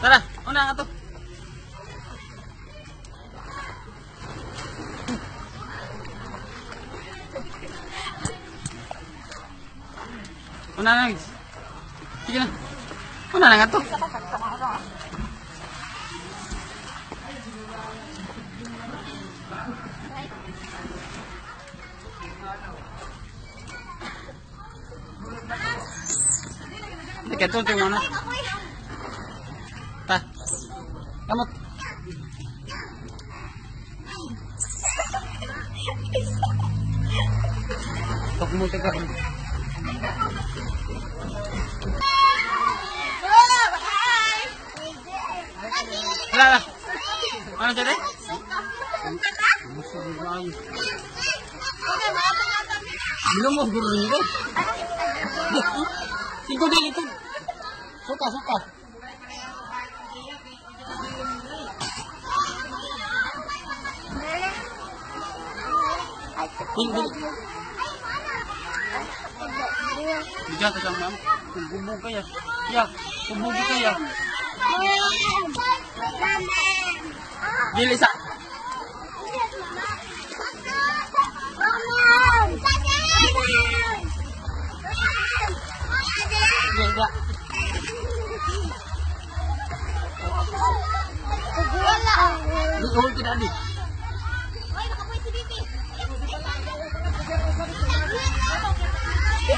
Tara, una nga to. Una na. Sige na. Una na nga to. Hindi ka to, tingnan mo na. Ta. Kamot. Tok mo ka. Wala na. Ano mau ikut. Suka suka. Tinggi. Bijak ke sama Kubuk kaya. Ya, kubuk kaya. Dili sa. Iya, enggak. Di oh, tidak di.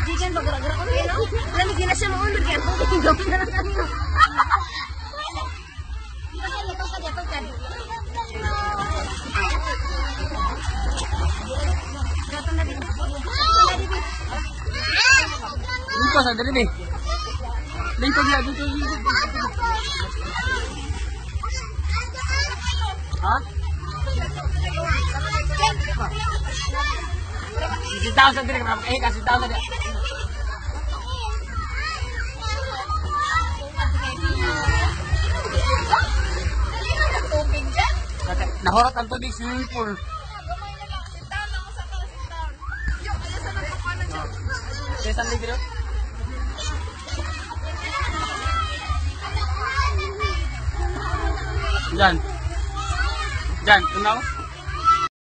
Hindi kan paggerak-gerak ko yun, no? Alam, hindi na siya maunod yan. Gawin na lang kanino. Lipas ada ni. Lipas dia dito. Ha? Si tao sa diri kenapa eh kasih tahu tadi. Nahorot ang tubig swimming pool. Besan libre. Jan. Jan, kenal?